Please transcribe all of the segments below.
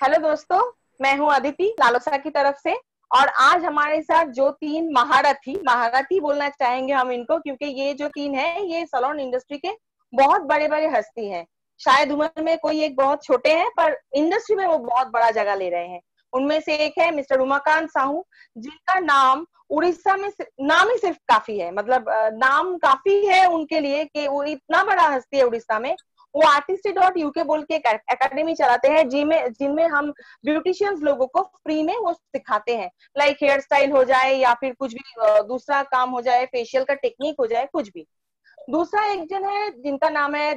Hello दोस्तों, मैं हूँ अदिति लालोसा की तरफ़ से। और आज हमारे साथ जो तीन महारथी महारथी बोलना चाहेंगे हम इनको, क्योंकि ये जो तीन है, ये सलोन इंडस्ट्री के बहुत बड़े बड़े हस्ती हैं। शायद उम्र में कोई एक बहुत छोटे हैं, पर इंडस्ट्री में वो बहुत बड़ा जगह ले रहे हैं। उनमें से एक है मिस्टर उमाकांत साहू, जिनका नाम उड़ीसा में नाम ही सिर्फ़ काफ़ी है। मतलब नाम काफ़ी है उनके लिए कि वो इतना बड़ा हस्ती है उड़ीसा में वो आर्टिस्ट डॉट यूके बोल के एक एकेडमी चलाते हैं, जिनमें जिनमें हम ब्यूटिशियंस लोगों को फ्री में वो सिखाते हैं। लाइक हेयर स्टाइल हो जाए या फिर कुछ भी दूसरा काम हो जाए फेशियल का टेक्निक हो जाए, कुछ भी। दूसरा एक जन है, जिनका नाम है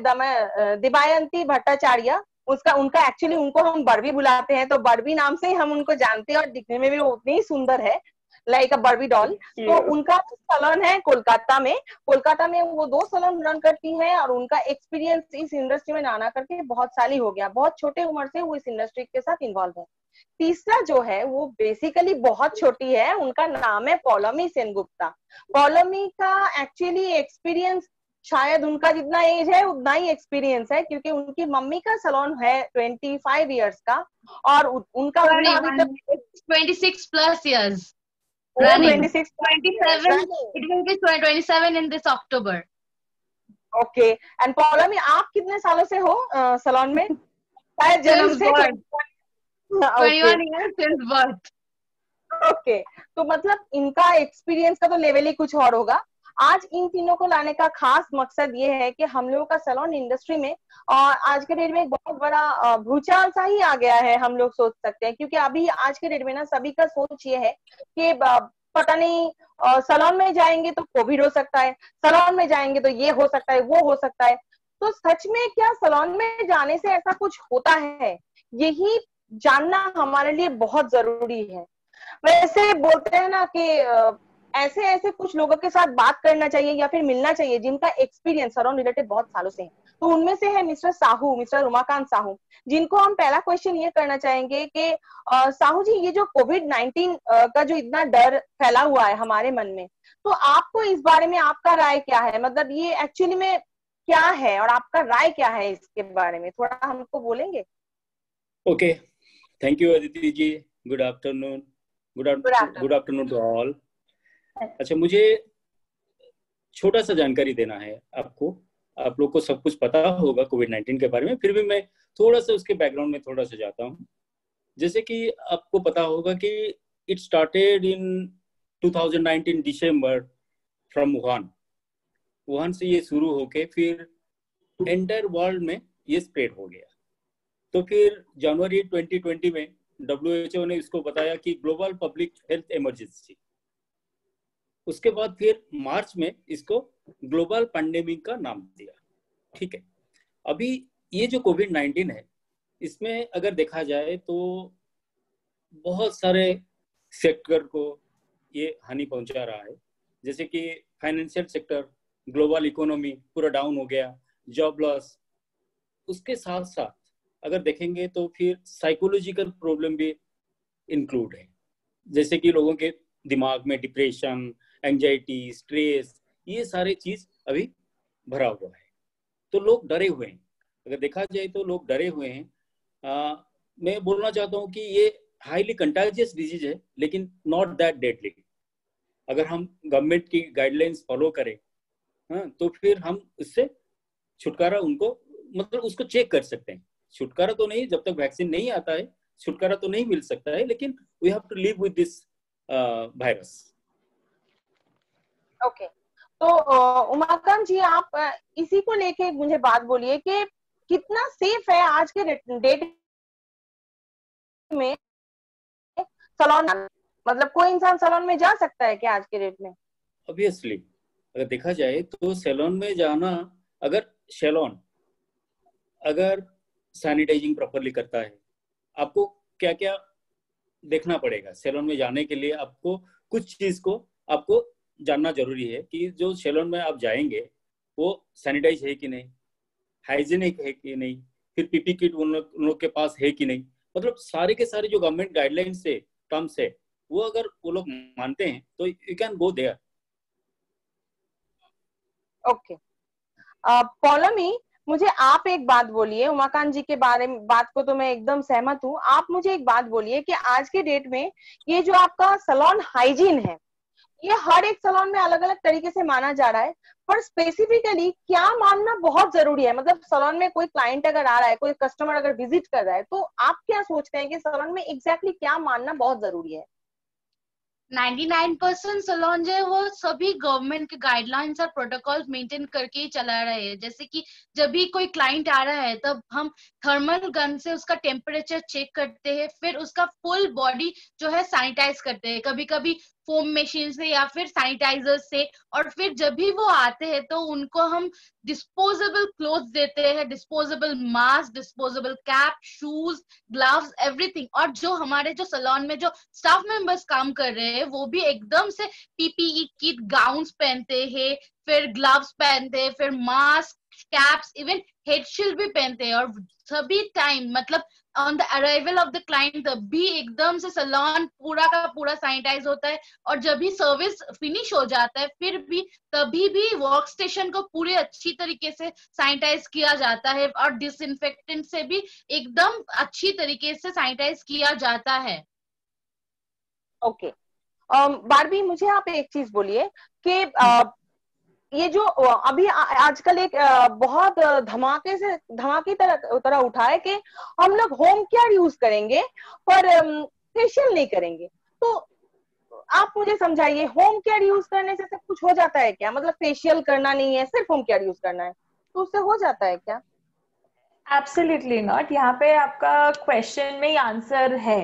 दिबायंती भट्टाचार्य। उसका, उनका एक्चुअली उनको हम बर्बी बुलाते हैं तो बर्बी नाम से ही हम उनको जानते हैं और दिखने में भी वो उतनी ही सुंदर है। लाइक अ बर्बी डॉल तो उनका सलन है कोलकाता में कोलकाता में वो दो सलन रन करती है और उनका एक्सपीरियंस इस इंडस्ट्री में आना करके बहुत साल ही हो गया। बहुत छोटे उम्र से वो इस इंडस्ट्री के साथ इन्वॉल्व है। तीसरा जो है वो बेसिकली बहुत छोटी है। उनका नाम है पौलमी सेनगुप्ता पौलमी का एक्चुअली एक्सपीरियंस शायद उनका जितना एज है उतना ही एक्सपीरियंस है क्योंकि उनकी मम्मी का सलोन है ट्वेंटी फाइव ईयर्स का और उनका twenty six plus years running. 26, 27, it will be 27 in this October. Okay and पौला में आप कितने सालों से हो सलोन में? शायद जन्म से ओके तो मतलब इनका एक्सपीरियंस का तो लेवल ही कुछ और होगा। आज इन तीनों को लाने का खास मकसद ये है कि हम लोगों का सलोन इंडस्ट्री में, और आज के डेट में एक बहुत बड़ा भूचाल सा ही आ गया है, हम लोग सोच सकते हैं। क्योंकि अभी आज के डेट में ना सभी का सोच ये है कि पता नहीं सलोन में जाएँगे तो कोविड हो सकता है सलोन में जाएँगे तो ये हो सकता है, वो हो सकता है। तो सच में क्या सलोन में जाने से ऐसा कुछ होता है? यही जानना हमारे लिए बहुत ज़रूरी है। वैसे बोलते हैं ना कि ऐसे ऐसे कुछ लोगों के साथ बात करना चाहिए या फिर मिलना चाहिए जिनका एक्सपीरियंस सराउंड रिलेटेड बहुत सालों से है। तो उनमें से है मिस्टर साहू मिस्टर उमाकांत साहू जिनको हम पहला क्वेश्चन ये करना चाहेंगे कि साहू जी ये जो कोविड नाइन्टीन का जो इतना डर फैला हुआ है हमारे मन में तो आपको इस बारे में आपका राय क्या है? मतलब ये एक्चुअली में क्या है और आपका राय क्या है इसके बारे में? थोड़ा हमको बोलेंगे? Okay thank you Aditi ji good afternoon good afternoon good afternoon to all अच्छा मुझे छोटा सा जानकारी देना है आपको। आप लोग को सब कुछ पता होगा कोविड नाइन्टीन के बारे में। फिर भी मैं थोड़ा सा उसके बैकग्राउंड में थोड़ा सा जाता हूँ। जैसे कि आपको पता होगा कि it started in 2019 December from Wuhan Wuhan से ये शुरू होके फिर एंटायर वर्ल्ड में ये स्प्रेड हो गया। तो फिर जनवरी 2020 में डब्ल्यूएचओ ने इसको बताया कि ग्लोबल पब्लिक हेल्थ इमरजेंसी उसके बाद फिर मार्च में इसको ग्लोबल पैंडेमिक का नाम दिया। ठीक है? अभी ये जो कोविड नाइन्टीन है, इसमें अगर देखा जाए तो बहुत सारे सेक्टर को ये हानि पहुँचा रहा है। जैसे कि फाइनेंशियल सेक्टर, ग्लोबल इकोनॉमी पूरा डाउन हो गया जॉब लॉस उसके साथ साथ अगर देखेंगे तो फिर साइकोलॉजिकल प्रॉब्लम भी इंक्लूड है। जैसे कि लोगों के दिमाग में डिप्रेशन एंजाइटी स्ट्रेस ये सारे चीज़ अभी भरा हुआ है। तो लोग डरे हुए हैं। अगर देखा जाए तो लोग डरे हुए हैं। आ, मैं बोलना चाहता हूँ कि ये हाईली कंटाजियस डिज़ीज़ है लेकिन नॉट दैट डेडली अगर हम गवर्नमेंट की गाइडलाइंस फॉलो करें हाँ तो फिर हम उससे छुटकारा उनको मतलब उसको चेक कर सकते हैं। छुटकारा तो नहीं जब तक वैक्सीन नहीं आता है छुटकारा तो नहीं मिल सकता है लेकिन we have to live with this virus okay तो उमाकांत जी, आप इसी को लेके मुझे बात बोलिए कि कितना सेफ़ है आज के डेट में सलोन मतलब कोई इंसान सलोन में जा सकता है क्या आज के डेट में? ऑब्वियसली अगर देखा जाए तो सैलून में जाना, अगर सैलून, अगर सैनिटाइजिंग प्रॉपरली करता है, आपको क्या क्या देखना पड़ेगा? सैलून में जाने के लिए आपको कुछ चीज़ को, आपको जानना ज़रूरी है कि जो सैलून में आप जाएँगे, वो सैनिटाइज है कि नहीं? हाइजीनिक है कि नहीं? फिर पीपी किट उन लोग के पास है कि नहीं? मतलब सारे के सारे जो गवर्नमेंट गाइडलाइंस है टर्म्स है, वो अगर वो लोग मानते हैं तो you can go there okay Paulami मुझे आप एक बात बोलिए, उमाकांत जी के बारे में, बात को तो मैं एकदम सहमत हूँ। आप मुझे एक बात बोलिए कि आज के डेट में ये जो आपका सलोन हाइजीन है ये हर एक सलोन में अलग अलग तरीके से माना जा रहा है, पर स्पेसिफिकली क्या मानना बहुत ज़रूरी है? मतलब सलोन में कोई क्लाइंट अगर आ रहा है, कोई कस्टमर अगर विज़िट कर रहा है तो आप क्या सोचते हैं कि सलोन में एग्जैक्टली exactly क्या मानना बहुत ज़रूरी है? 99 परसेंट सलोन जो है, वो सभी गवर्नमेंट के गाइडलाइंस और प्रोटोकॉल मेंटेन करके ही चला रहे हैं। जैसे कि जब भी कोई क्लाइंट आ रहा है, तब हम थर्मल गन से उसका टेम्परेचर चेक करते हैं, फिर उसका फुल बॉडी जो है सैनिटाइज करते हैं। कभी कभी फोम मशीन से या फिर सैनिटाइजर से, और फिर जब भी वो आते हैं तो उनको हम डिस्पोजेबल क्लोथ देते हैं disposable mask disposable cap shoes gloves everything और जो हमारे जो सलोन में जो स्टाफ मेंबर्स काम कर रहे हैं, वो भी एकदम से पीपीई किट गाउन पहनते हैं, फिर ग्लव्स पहनते हैं, फिर मास्क कैप्स इवन हेडशील्ड भी पहनते हैं। और सभी टाइम मतलब on the arrival of the client भी एकदम से सलोन पूरा का पूरा सैनिटाइज होता है और जब भी सर्विस फिनिश हो जाता है फिर भी तभी भी वर्क स्टेशन को पूरे अच्छी तरीके से सैनिटाइज किया जाता है और डिसइंफेक्टेंट से भी एकदम अच्छी तरीके से सैनिटाइज किया जाता है ओके okay. um, बारबी मुझे आप एक चीज़ बोलिए कि uh, ये जो अभी आजकल एक बहुत धमाके से, धमाके तरह तरह उठा है कि हम लोग होम केयर यूज़ करेंगे, पर फेशियल नहीं करेंगे। तो आप मुझे समझाइए होम केयर यूज़ करने से सब कुछ हो जाता है क्या? मतलब फेशियल करना नहीं है, सिर्फ़ होम केयर यूज़ करना है। तो उससे हो जाता है क्या? एब्सोल्युटली नॉट यहाँ पे आपका क्वेश्चन में आंसर है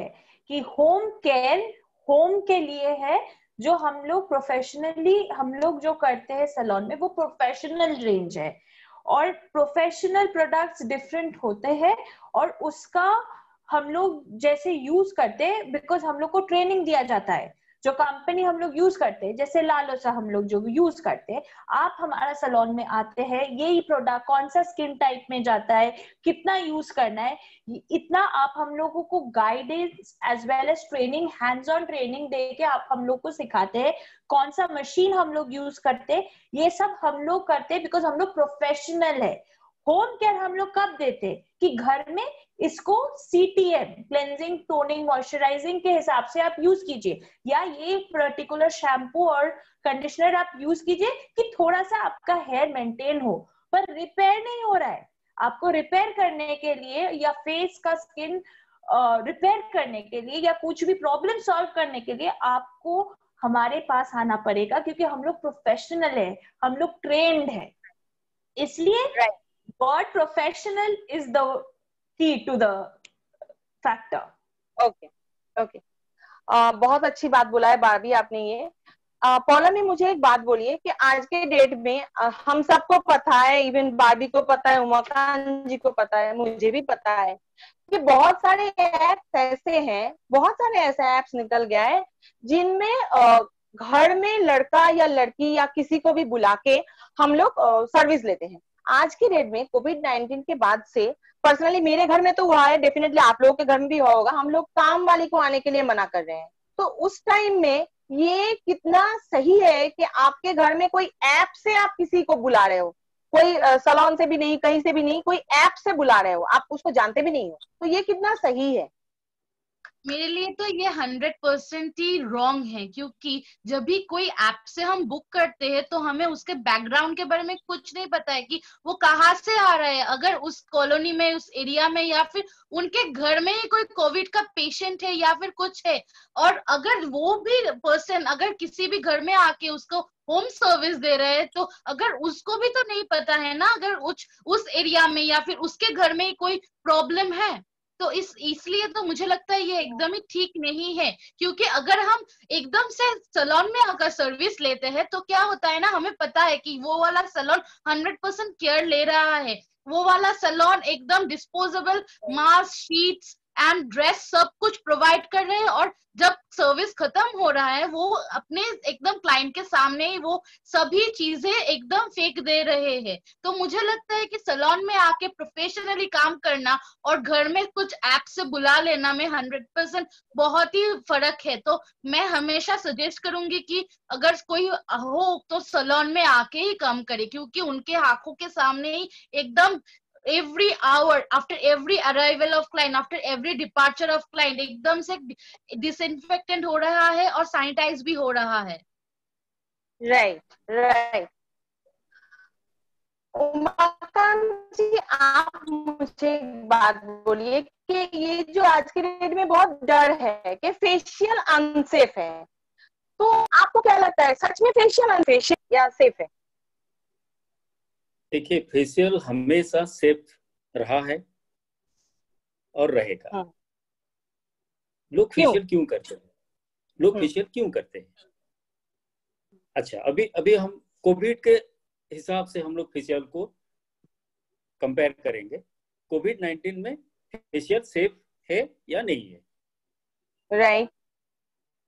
कि होम केयर होम के लिए है जो हम लोग प्रोफेशनली हम लोग जो करते हैं सलोन में, वो प्रोफेशनल रेंज है। और प्रोफेशनल प्रोडक्ट्स डिफरेंट होते हैं और उसका हम लोग जैसे यूज़ करते हैं बिकॉज़ हम लोग को ट्रेनिंग दिया जाता है। जो कंपनी हम लोग यूज़ करते हैं, जैसे लालोसा हम लोग जो यूज़ करते हैं, आप हमारा सलोन में आते हैं, यही प्रोडक्ट कौन सा स्किन टाइप में जाता है, कितना यूज़ करना है, इतना आप हम लोगों को guidance as well as training hands on training दे के आप हम लोग को सिखाते हैं, कौन सा मशीन हम लोग यूज़ करते हैं, ये सब हम लोग करते हैं बिकॉज़ हम लोग प्रोफेशनल है। होम केयर हम लोग कब देते कि घर में इसको सीटीएम क्लेंजिंग टोनिंग मॉइस्चराइजिंग के हिसाब से आप यूज़ कीजिए। या ये पर्टिकुलर शैम्पू और कंडीशनर आप यूज़ कीजिए कि थोड़ा सा आपका हेयर मेंटेन हो। पर रिपेयर नहीं हो रहा है। आपको रिपेयर करने के लिए या फेस का स्किन रिपेयर करने के लिए या कुछ भी प्रॉब्लम सॉल्व करने के लिए आपको हमारे पास आना पड़ेगा क्योंकि हम लोग प्रोफेशनल है, हम लोग ट्रेंड है। इसलिए right. Word professional is the key to the factor. Okay okay. uh, बहुत अच्छी बात बोला है बारबी आपने ये। पौला में मुझे एक बात बोलिए कि आज के डेट में हम सबको पता है इवन बारबी को पता है उमाकांत जी को पता है मुझे भी पता है कि बहुत सारे एप्स ऐसे हैं बहुत सारे ऐसे एप्स निकल गया है जिनमें घर में लड़का या लड़की या किसी को भी बुला के हम लोग सर्विस लेते हैं। आज की डेट में कोविड नाइन्टीन के बाद से पर्सनली मेरे घर में तो हुआ है डेफिनेटली आप लोगों के घर में भी हुआ होगा। हम लोग काम वाली को आने के लिए मना कर रहे हैं। तो उस टाइम में ये कितना सही है कि आपके घर में कोई ऐप से आप किसी को बुला रहे हो? कोई सलोन से भी नहीं, कहीं से भी नहीं, कोई ऐप से बुला रहे हो? आप उसको जानते भी नहीं हो। तो ये कितना सही है? मेरे लिए तो ये हंड्रेड परसेंट ही रॉन्ग है, क्योंकि जब भी कोई ऐप से हम बुक करते हैं तो हमें उसके बैकग्राउंड के बारे में कुछ नहीं पता है कि वो कहाँ से आ रहा है। अगर उस कॉलोनी में, उस एरिया में, या फिर उनके घर में ही कोई कोविड का पेशेंट है, या फिर कुछ है, और अगर वो भी पर्सन अगर किसी भी घर में आके उसको होम सर्विस दे रहे हैं तो अगर उसको भी तो नहीं पता है ना, अगर उस उस एरिया में या फिर उसके घर में ही कोई प्रॉब्लम है। तो इस, इसलिए तो मुझे लगता है ये एकदम ही ठीक नहीं है, क्योंकि अगर हम एकदम से सलोन में आकर सर्विस लेते हैं तो क्या होता है ना, हमें पता है कि वो वाला सलोन हंड्रेड परसेंट केयर ले रहा है। वो वाला सलोन एकदम disposable mask sheets and dress सब कुछ प्रोवाइड कर रहे हैं और जब सर्विस खत्म हो रहा है, वो अपने एकदम क्लाइंट के सामने ही वो सभी चीज़ें एकदम फेंक दे रहे हैं। तो मुझे लगता है कि सलोन में आके प्रोफेशनली काम करना और घर में कुछ ऐप से बुला लेना में हंड्रेड परसेंट बहुत ही फ़र्क है। तो मैं हमेशा सजेस्ट करूँगी कि अगर कोई हो तो सलोन में आके ही काम करे, क्योंकि उनके आँखों के सामने ही एकदम every hour after every arrival of client after every departure of client एकदम से disinfectant हो रहा है और sanitize भी हो रहा है right right उमाकांत जी आप मुझे एक बात बोलिए कि ये जो आज के डेट में बहुत डर है कि फेशियल अनसेफ है तो आपको क्या लगता है सच में फेशियल अनफेशियल या सेफ़ है देखिए फेशियल हमेशा सेफ़ रहा है और रहेगा। हाँ। लोग फेशियल क्यों करते हैं? लोग फेशियल हाँ। क्यों करते हैं? अच्छा अभी अभी हम कोविड के हिसाब से हम लोग फेशियल को कंपेयर करेंगे। कोविड नाइन्टीन में फेशियल सेफ़ है या नहीं है? Right right.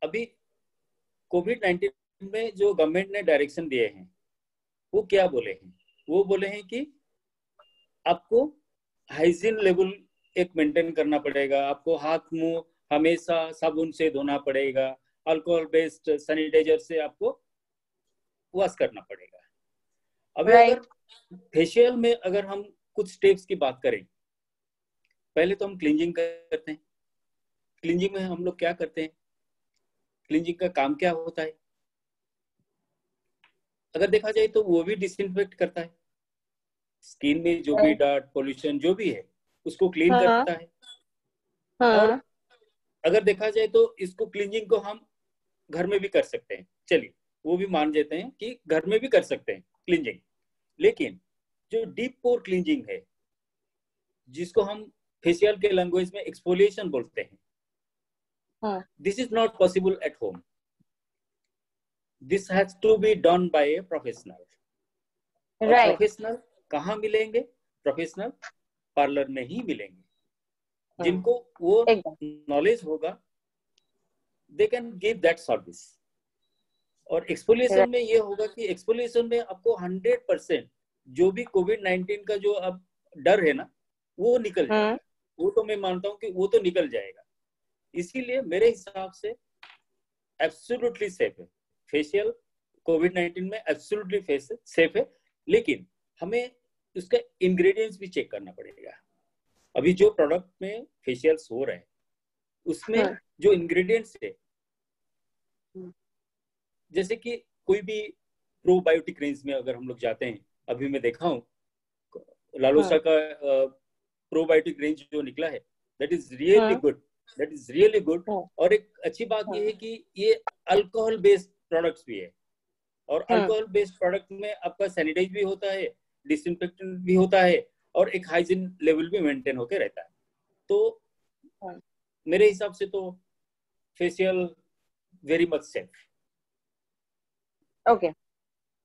अभी कोविड नाइन्टीन में जो गवर्नमेंट ने डायरेक्शन दिए हैं वो क्या बोले हैं? वो बोले हैं कि आपको हाइजीन लेवल एक मेंटेन करना पड़ेगा आपको हाथ मुँह हमेशा साबुन से धोना पड़ेगा अल्कोहल बेस्ड सैनिटाइजर से आपको वॉश करना पड़ेगा। अभी right. अगर फेशियल में अगर हम कुछ स्टेप्स की बात करें पहले तो हम क्लींजिंग करते हैं। क्लींजिंग में हम लोग क्या करते हैं? क्लींजिंग का काम क्या होता है? अगर देखा जाए तो वो भी डिसइंफेक्ट करता है। स्किन में जो भी डार्ट पोल्यूशन जो भी है उसको क्लीन हाँ। करता है। हाँ। और अगर देखा जाए तो इसको क्लीनिंग को हम घर में भी कर सकते हैं। चलिए वो भी मान देते हैं कि घर में भी कर सकते हैं क्लीनिंग लेकिन जो डीप पोर क्लीनिंग है जिसको हम फेशियल के लैंग्वेज में एक्सपोलिएशन बोलते हैं this is not possible at home this has to be done by a professional professional कहाँ मिलेंगे? प्रोफेशनल पार्लर में ही मिलेंगे। हाँ। जिनको वो नॉलेज होगा they can give that service और एक्सपोलिएशन में ये होगा कि एक्सपोलिएशन में आपको हंड्रेड परसेंट जो भी कोविड नाइन्टीन का जो अब डर है ना वो निकल हाँ। जाएगा। वो तो मैं मानता हूँ कि वो तो निकल जाएगा। इसीलिए मेरे हिसाब से एब्सोल्युटली सेफ़ है। फेशियल कोविड नाइन्टीन में एब्सोल्युटली सेफ़ है लेकिन हमें उसका इंग्रेडिएंट्स भी चेक करना पड़ेगा अभी जो प्रोडक्ट में फेशियल्स हो रहे हैं उसमें हाँ. जो इंग्रेडिएंट्स है जैसे कि कोई भी प्रोबायोटिक रेंज में अगर हम लोग जाते हैं अभी मैं देखा हूँ लालोसा हाँ. का प्रोबायोटिक रेंज जो निकला है that is really good that is really good और एक अच्छी बात हाँ. ये है कि ये अल्कोहल बेस्ड प्रोडक्ट्स भी है। और अल्कोहल बेस्ड प्रोडक्ट में आपका सैनिटाइज भी होता है डिसइंफेक्टेंट भी होता है और एक हाइजीन लेवल भी मेंटेन होके रहता है। तो हाँ। मेरे हिसाब से तो facial very much safe okay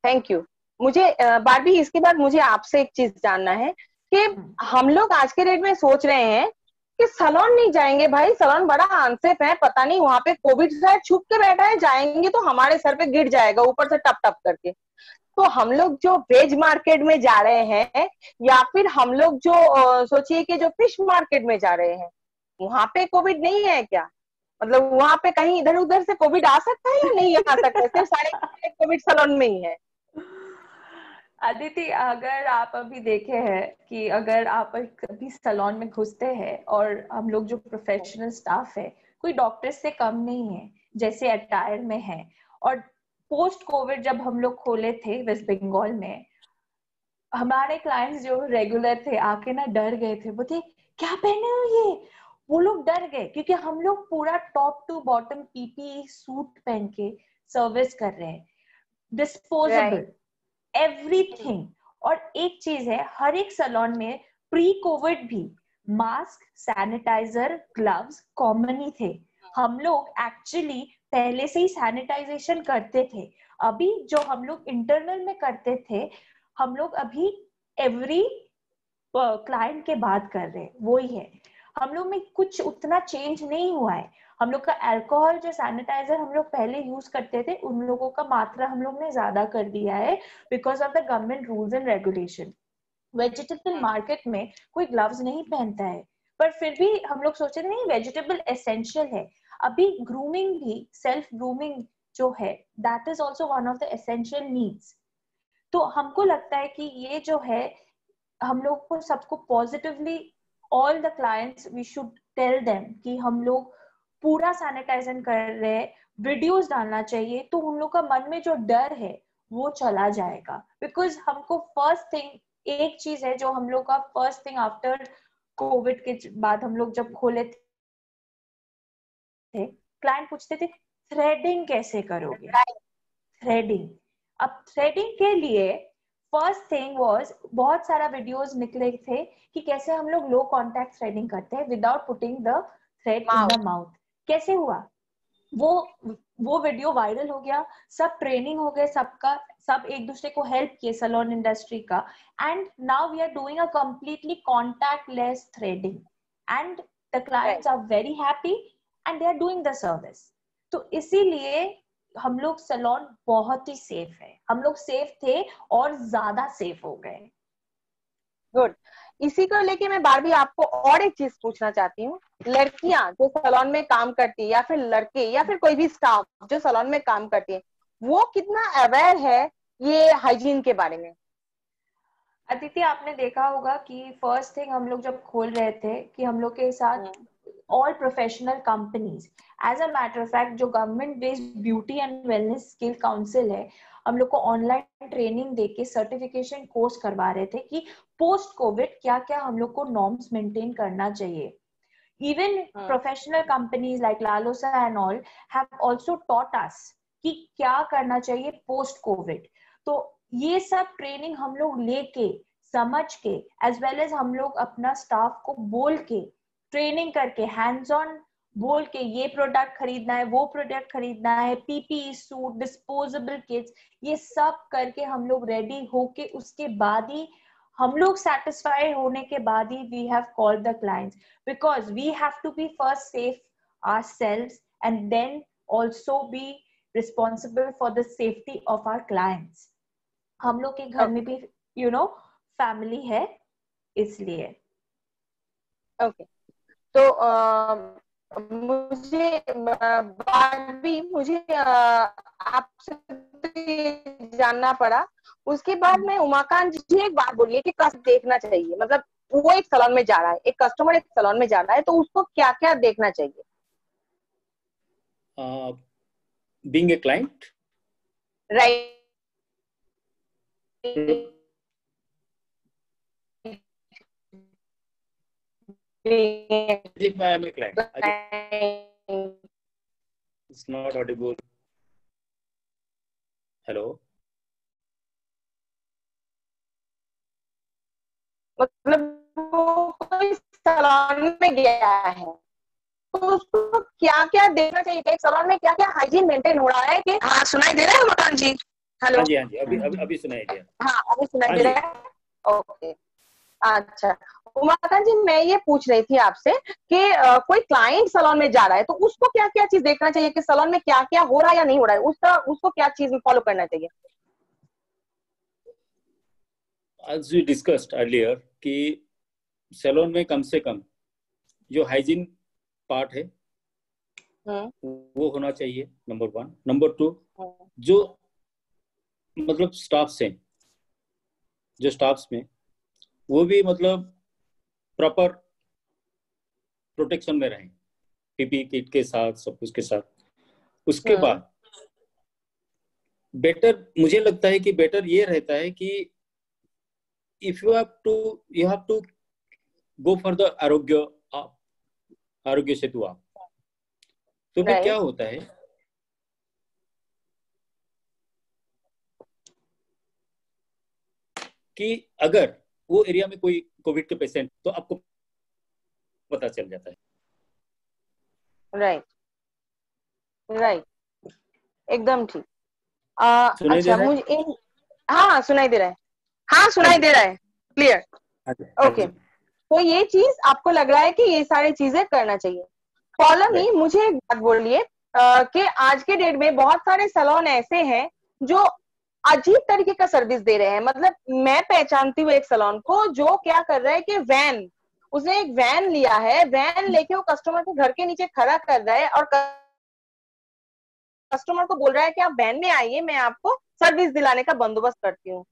thank you मुझे बारबी इसके बाद मुझे आपसे एक चीज़ जानना है कि हाँ। हम लोग आज के डेट में सोच रहे हैं कि सलोन नहीं जाएँगे भाई, सलोन बड़ा अनसेफ है, पता नहीं वहाँ पे कोविड शायद छुप के बैठा है, जाएँगे तो हमारे सर पे गिर जाएगा, ऊपर से टप टप करके। तो हम लोग जो वेज मार्केट में जा रहे हैं, या फिर हम लोग जो सोचिए कि जो फ़िश मार्केट में जा रहे हैं, वहाँ पे कोविड नहीं है क्या? मतलब वहाँ पे कहीं इधर उधर से कोविड आ सकता है या नहीं आ सकता सिर्फ़ सारे कोविड सलोन में ही है। अदिति अगर आप अभी देखे हैं कि अगर आप कभी सलोन में घुसते हैं और हम लोग जो प्रोफेशनल स्टाफ है, कोई डॉक्टर से कम नहीं है, जैसे अटायर में है। और पोस्ट कोविड जब हम लोग खोले थे वेस्ट बंगाल में, हमारे क्लाइंट्स जो रेगुलर थे, आके ना डर गए थे। बोलते क्या पहने हो ये? वो लोग डर गए, क्योंकि हम लोग पूरा top to bottom PP suit पहन के सर्विस कर रहे हैं। डिस्पोजेबल एवरीथिंग और एक चीज़ है, हर एक सलोन में प्री कोविड भी मास्क सैनिटाइजर ग्लव्स कॉमन ही थे। हम लोग एक्चुअली पहले से ही सैनिटाइजेशन करते थे। अभी जो हम लोग इंटरनल में करते थे, हम लोग अभी एवरी क्लाइंट के बात कर रहे हैं ही है। हम लोग में कुछ उतना चेंज नहीं हुआ है। हम लोग का अल्कोहल जो सैनिटाइजर हम लोग पहले यूज़ करते थे, उन लोगों का मात्रा हम लोग ने ज़्यादा कर दिया है because of the government rules and regulation vegetable market में कोई ग्लव्स नहीं पहनता है, पर फिर भी हम लोग सोचे थे, नहीं वेजिटेबल एसेंशियल है। अभी ग्रूमिंग भी सेल्फ ग्रूमिंग जो है that is also one of the essential needs तो हमको लगता है कि ये जो है, हम लोग को सबको positively all the clients we should tell them कि हम लोग पूरा सैनिटाइजन कर रहे हैं वीडियोस डालना चाहिए तो उन लोग का मन में जो डर है वो चला जाएगा। बिकॉज़ हमको फ़र्स्ट थिंग एक चीज़ है जो हम लोग का फ़र्स्ट थिंग आफ्टर कोविड के बाद हम लोग जब खोले थे क्लाइंट पूछते थे थ्रेडिंग कैसे करोगे? थ्रेडिंग अब थ्रेडिंग के लिए फ़र्स्ट थिंग वाज बहुत सारा वीडियोस निकले थे कि कैसे हम लोग लो कांटेक्ट थ्रेडिंग करते हैं without putting the thread in the mouth कैसे हुआ? वो वो वीडियो वायरल हो गया सब ट्रेनिंग हो गए सबका सब एक दूसरे को हेल्प किए सलोन इंडस्ट्री का and now we are doing a completely contactless threading and the clients are very happy and they are doing the service तो इसीलिए हम लोग सलोन बहुत ही सेफ़ है। हम लोग सेफ़ थे और ज़्यादा सेफ़ हो गए। गुड इसी को लेके मैं बार भी आपको और एक चीज़ पूछना चाहती हूँ। लड़कियाँ जो सलोन में काम करती है या फिर लड़के या फिर कोई भी स्टाफ जो सलोन में काम करती है वो कितना अवेयर है ये हाइजीन के बारे में? अदिति आपने देखा होगा कि फ़र्स्ट थिंग हम लोग जब खोल रहे थे कि हम लोग के साथ all professional companies as a matter of fact जो government based beauty and wellness skill council है हम लोग को ऑनलाइन ट्रेनिंग देके सर्टिफिकेशन कोर्स करवा रहे थे कि पोस्ट कोविड क्या क्या हम लोग को नॉर्म्स मेंटेन करना चाहिए? Even professional companies like लालोसा and all have also taught us कि क्या करना चाहिए पोस्ट कोविड तो ये सब ट्रेनिंग हम लोग लेके समझ के एज वेल एज हम लोग अपना स्टाफ को बोल के ट्रेनिंग करके हैंड्स ऑन बोल के ये प्रोडक्ट खरीदना है वो प्रोडक्ट खरीदना है पीपी सूट डिस्पोजेबल किट्स ये सब करके हम लोग रेडी होके उसके बाद ही हम लोग सेटिस्फाई होने के बाद ही we have called the clients because we have to be first safe ourselves and then also be responsible for the safety of our clients हम लोग के घर में भी यू नो फैमिली है इसलिए ओके. तो uh, मुझे भी मुझे आपसे जानना पड़ा उसके बाद में उमाकांत जी एक बात बोलिए कि कस देखना चाहिए। मतलब वो एक सलोन में जा रहा है एक कस्टमर एक सलोन में जा रहा है तो उसको क्या क्या देखना चाहिए? Being a client right If I am a client, it's not audible. Hello. मतलब वो कोई सलोन में गया है। तो उसको क्या क्या देखना चाहिए एक सलोन में क्या क्या हाइजीन मेंटेन हो रहा है कि हाँ सुनाई दे रहा है मकान जी? हेलो हाँ जी हाँ जी अभी अभी अभी सुनाई दिया हाँ। अभी सुनाई हाँ दे रहा है। ओके अच्छा। उमाकांत जी मैं ये पूछ रही थी आपसे कि कोई क्लाइंट सलोन में जा रहा है तो उसको क्या क्या चीज़ देखना चाहिए कि सलोन में क्या क्या हो रहा है या नहीं हो रहा है? उसका उसको क्या चीज़ फॉलो करना चाहिए? As we discussed earlier कि सैलून में कम से कम जो हाइजीन पार्ट है हम्म। वो होना चाहिए नंबर वन नंबर टू जो मतलब स्टाफ्स हैं जो स्टाफ्स में वो भी मतलब प्रॉपर प्रोटेक्शन में रहें पीपी किट के साथ सब कुछ के साथ उसके हाँ। बाद बेटर मुझे लगता है कि बेटर ये रहता है कि if you have to you have to go for the Aarogya Aarogya Setu आप तो फिर क्या होता है? कि अगर वो एरिया में कोई कोविड के पेशेंट तो आपको पता चल जाता है। राइट राइट एकदम ठीक। अच्छा मुझे हाँ सुनाई दे रहा है। हाँ सुनाई दे रहा है। क्लियर ओके तो ये चीज़ आपको लग रहा है कि ये सारी चीज़ें करना चाहिए। कॉलम ही मुझे एक बात बोलिए कि आज के डेट में बहुत सारे सलोन ऐसे हैं जो अजीब तरीके का सर्विस दे रहे हैं। मतलब मैं पहचानती हूँ एक सलोन को जो क्या कर रहा है कि वैन उसने एक वैन लिया है। वैन लेके वो कस्टमर के घर के नीचे खड़ा कर रहा है और कस्टमर को बोल रहा है कि आप वैन में आइए मैं आपको सर्विस दिलाने का बंदोबस्त करती हूँ।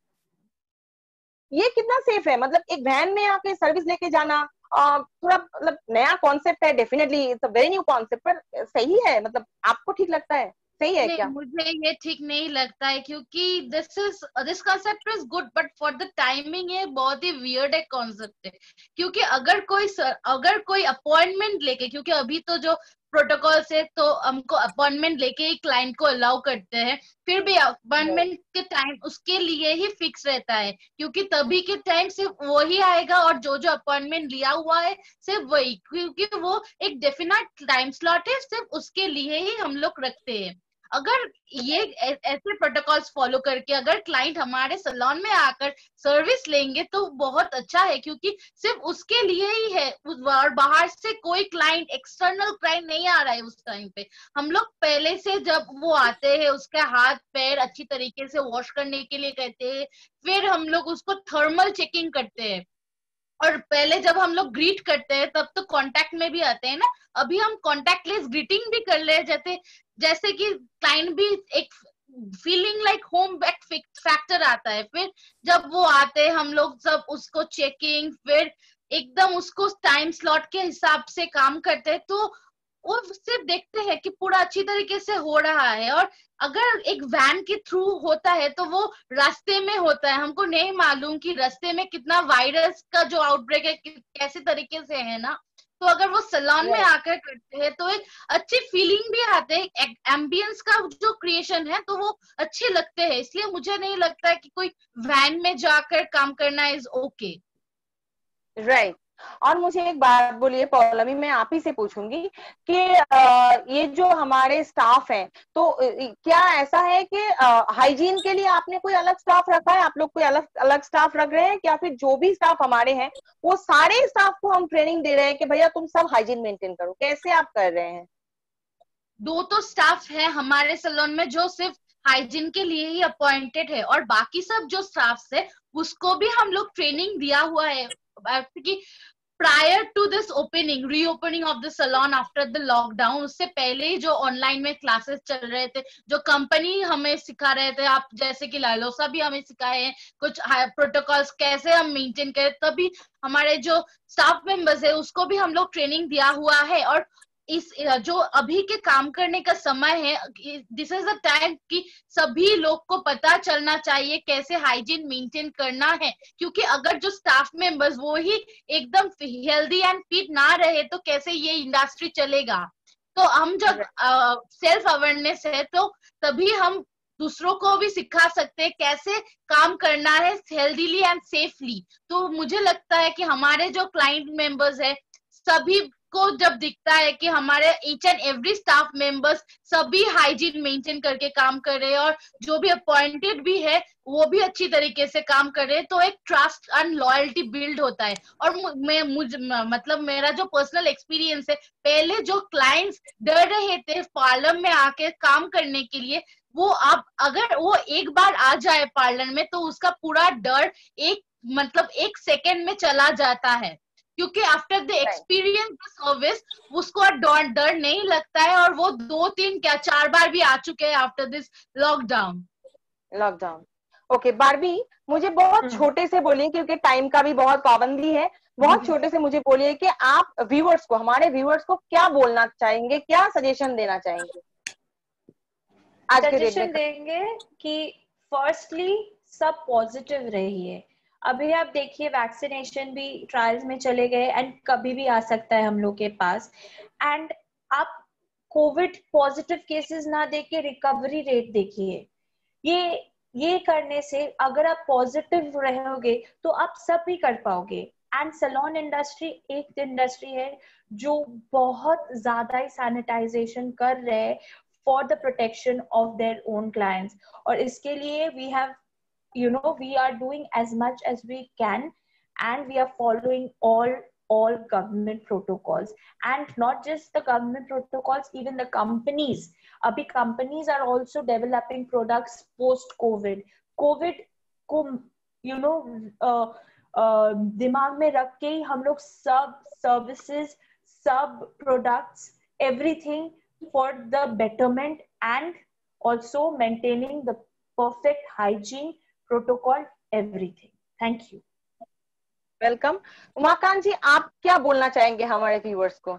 ये कितना सेफ़ है? मतलब एक वैन में आके सर्विस लेके जाना थोड़ा मतलब नया कॉन्सेप्ट है definitely it's a very new concept पर सही है? मतलब आपको ठीक लगता है? सही है क्या? मुझे ये ठीक नहीं लगता है क्योंकि this is this concept is good but for the timing ये बहुत ही वियर्ड एक कॉन्सेप्ट है। क्योंकि अगर कोई अगर कोई अपॉइंटमेंट लेके क्योंकि अभी तो जो प्रोटोकॉल से तो हमको अपॉइंटमेंट लेके ही क्लाइंट को अलाउ करते हैं। फिर भी अपॉइंटमेंट के टाइम उसके लिए ही फिक्स रहता है क्योंकि तभी के टाइम सिर्फ़ वो ही आएगा और जो जो अपॉइंटमेंट लिया हुआ है सिर्फ़ वही क्योंकि वो एक डेफिनेट टाइम स्लॉट है सिर्फ़ उसके लिए ही हम लोग रखते हैं। अगर ये ऐसे प्रोटोकॉल्स फॉलो करके अगर क्लाइंट हमारे सलोन में आकर सर्विस लेंगे तो बहुत अच्छा है, क्योंकि सिर्फ़ उसके लिए ही है और बाहर से कोई क्लाइंट एक्सटर्नल क्लाइंट नहीं आ रहा है उस टाइम पे। हम लोग पहले से जब वो आते हैं, उसके हाथ, पैर अच्छी तरीके से वॉश करने के लिए कहते हैं, फिर हम लोग उसको थर्मल चेकिंग करते हैं। और पहले जब हम लोग ग्रीट करते हैं, तब तो कांटेक्ट में भी आते हैं ना। अभी हम कांटेक्ट लेस ग्रीटिंग भी कर ले जैसे जैसे कि क्लाइंट भी एक feeling like home back factor आता है। फिर जब वो आते हैं, हम लोग सब उसको चेकिंग फिर एकदम उसको टाइम स्लॉट के हिसाब से काम करते हैं तो वो सिर्फ़ देखते हैं कि पूरा अच्छी तरीके से हो रहा है और अगर एक वैन के थ्रू होता है तो वो रास्ते में होता है। हमको नहीं मालूम कि रास्ते में कितना वायरस का जो आउटब्रेक है कैसे तरीके से है ना। तो अगर वो सलोन में आकर करते हैं तो एक अच्छी फीलिंग भी आते हैं। एम्बियंस का जो क्रिएशन है तो वो अच्छे लगते हैं। इसलिए मुझे नहीं लगता है कि कोई वैन में जाकर काम करना इज़ ओके राइट और मुझे एक बात बोलिए पौलमी मैं आप ही से पूछूँगी कि ये जो हमारे स्टाफ हैं तो क्या ऐसा है कि हाइजीन के लिए आपने कोई अलग स्टाफ रखा है? आप लोग कोई अलग अलग स्टाफ रख रहे हैं? या फिर जो भी स्टाफ हमारे हैं, वो सारे स्टाफ को हम ट्रेनिंग दे रहे हैं कि भैया तुम सब हाइजीन मेंटेन करो? कैसे आप कर रहे हैं? दो तो स्टाफ है हमारे सलोन में जो सिर्फ़ हाइजीन के लिए ही अपॉइंटेड है और बाकी सब जो स्टाफ है, उसको भी हम लोग ट्रेनिंग दिया हुआ है। कि prior to this opening reopening of the salon after the lockdown उससे पहले ही जो ऑनलाइन में क्लासेस चल रहे थे, जो कंपनी हमें सिखा रहे थे, आप जैसे कि लालोसा भी हमें सिखाए हैं, कुछ प्रोटोकॉल्स कैसे हम मेंटेन करें, तभी हमारे जो स्टाफ मेंबर्स है, उसको भी हम लोग ट्रेनिंग दिया हुआ है और इस जो अभी के काम करने का समय है दिस इज़ द टाइम कि सभी लोग को पता चलना चाहिए कैसे हाइजीन मेंटेन करना है। क्योंकि अगर जो स्टाफ मेंबर्स वो ही एकदम हेल्दी एंड फिट ना रहे तो कैसे ये इंडस्ट्री चलेगा? तो हम जब सेल्फ अवेयरनेस है तो तभी हम दूसरों को भी सिखा सकते हैं कैसे काम करना है हेल्दीली एंड सेफली तो मुझे लगता है कि हमारे जो क्लाइंट मेंबर्स है सभी को जब दिखता है कि हमारे each and every staff members सभी हाइजीन मेंटेन करके काम कर रहे हैं और जो भी अपॉइंटेड भी है, वो भी अच्छी तरीके से काम कर रहे हैं तो एक ट्रस्ट एंड लॉयल्टी बिल्ड होता है। और मैं मुझ मतलब मेरा जो पर्सनल एक्सपीरियंस है, पहले जो क्लाइंट्स डर रहे थे पार्लर में आके काम करने के लिए, वो अब, अगर वो एक बार आ जाए पार्लर में तो उसका पूरा डर एक मतलब एक सेकेंड में चला जाता है। क्योंकि आफ्टर द एक्सपीरियंस सर्विस उसको डर डर नहीं लगता है और वो दो तीन क्या चार बार भी आ चुके हैं after this lockdown lockdown okay Barbie मुझे बहुत हम्म। छोटे से बोलिए क्योंकि टाइम का भी बहुत पाबंदी है। बहुत हम्म। छोटे से मुझे बोलिए कि आप व्यूअर्स को हमारे व्यूअर्स को क्या बोलना चाहेंगे क्या सजेशन देना चाहेंगे? आज सजेशन देंगे कि फर्स्टली सब पॉजिटिव रहिए। अभी आप देखिए वैक्सीनेशन भी ट्रायल्स में चले गए एंड कभी भी आ सकता है हम लोग के पास। एंड आप कोविड पॉजिटिव केसेस ना देख के रिकवरी रेट देखिए। ये ये करने से अगर आप पॉजिटिव रहोगे तो आप सब भी कर पाओगे। एंड सलोन इंडस्ट्री एक इंडस्ट्री है, जो बहुत ज़्यादा ही सैनिटाइजेशन कर रहे हैं for the protection of their own clients और इसके लिए we have you know we are doing as much as we can and we are following all all government protocols and not just the government protocols even the companies abhi companies are also developing products post covid covid को you know uh, uh, दिमाग में रख के ही हम लोग सब services सब products everything for the betterment and also maintaining the perfect hygiene protocol everything. Thank you. Welcome Umakant ji आप क्या बोलना चाहेंगे हमारे व्यूअर्स को?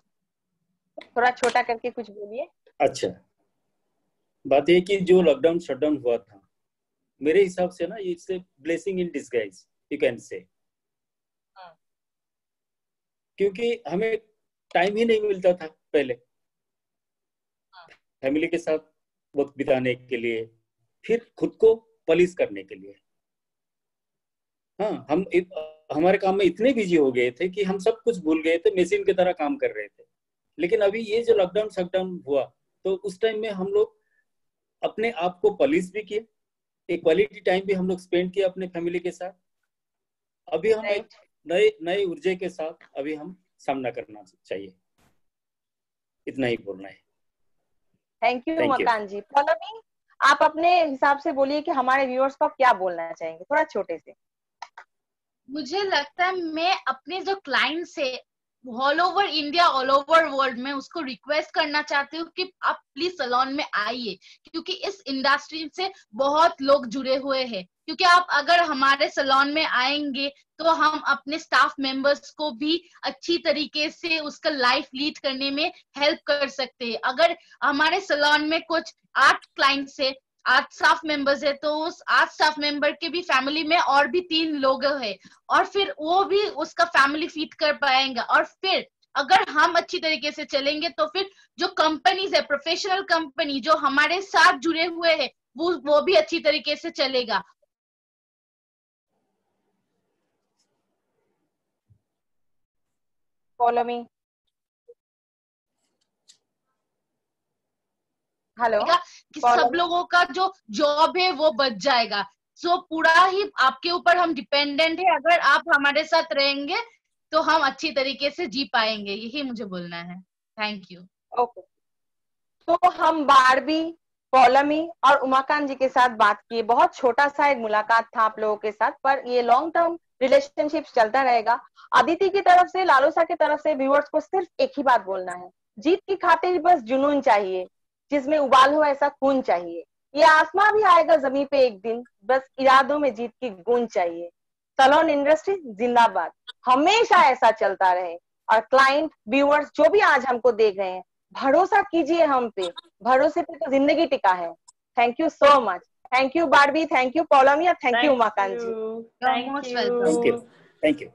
थोड़ा छोटा करके कुछ बोलिए। अच्छा। बात ये कि जो लॉकडाउन शटडाउन हुआ था मेरे हिसाब से ना it's a blessing in disguise you can say क्योंकि हमें टाइम ही नहीं मिलता था पहले। फैमिली हाँ। के साथ वक्त बिताने के लिए फिर खुद को पलिस करने के लिए। हाँ हम इत, हमारे काम में इतने बिज़ी हो गए थे कि हम सब कुछ भूल गए थे मशीन की तरह काम कर रहे थे। लेकिन अभी ये जो लॉकडाउन शटडाउन हुआ तो उस टाइम में हम लोग अपने आप को पॉलिश भी किए एक क्वालिटी टाइम भी हम लोग स्पेंड किया अपने फैमिली के साथ। अभी हम एक नए नए ऊर्जा के साथ अभी हम सामना करना चाहिए। इतना ही बोलना है। थैंक यू मकान जी पौलमी आप अपने हिसाब से बोलिए कि हमारे व्यूअर्स को क्या बोलना चाहेंगे? थोड़ा छोटे से। मुझे लगता है मैं अपने जो क्लाइंट से all over India all over world में उसको रिक्वेस्ट करना चाहती हूँ कि आप प्लीज़ सलोन में आइए, क्योंकि इस इंडस्ट्री से बहुत लोग जुड़े हुए हैं। क्योंकि आप अगर हमारे सलोन में आएँगे तो हम अपने स्टाफ मेंबर्स को भी अच्छी तरीके से उसका लाइफ लीड करने में हेल्प कर सकते हैं। अगर हमारे सलोन में कुछ आठ क्लाइंट्स है आठ स्टाफ मेंबर्स है तो उस आठ स्टाफ मेंबर के भी फैमिली में और भी तीन लोग है। और फिर वो भी उसका फैमिली फ़ीड कर पाएँगे। और फिर अगर हम अच्छी तरीके से चलेंगे तो फिर जो कंपनीज़ है प्रोफेशनल कंपनी जो हमारे साथ जुड़े हुए हैं, वो वो भी अच्छी तरीके से चलेगा। Follow me. हेलो कि सब लोगों का जो जॉब है वो बच जाएगा। सो so, पूरा ही आपके ऊपर हम डिपेंडेंट है। अगर आप हमारे साथ रहेंगे तो हम अच्छी तरीके से जी पाएँगे। यही मुझे बोलना है। थैंक यू ओके तो हम बारबी पौलमी और उमाकांत जी के साथ बात किए। बहुत छोटा सा एक मुलाकात था आप लोगों के साथ पर ये लॉन्ग टर्म रिलेशनशिप चलता रहेगा। अदिति की तरफ़ से लालूसा की तरफ़ से व्यूअर्स को सिर्फ़ एक ही बात बोलना है। जीत की खातिर बस जुनून चाहिए। जिसमें उबाल हो ऐसा खून चाहिए। ये आसमां भी आएगा ज़मीन पे एक दिन बस इरादों में जीत की गूंज चाहिए। सलोन इंडस्ट्री जिंदाबाद। हमेशा ऐसा चलता रहे। और क्लाइंट व्यूअर्स जो भी आज हमको देख रहे हैं भरोसा कीजिए हम पे। भरोसे पे तो ज़िंदगी टिका है। Thank you so much thank you Barbie thank you Poulomia thank you Umakant ji. Thank you thank you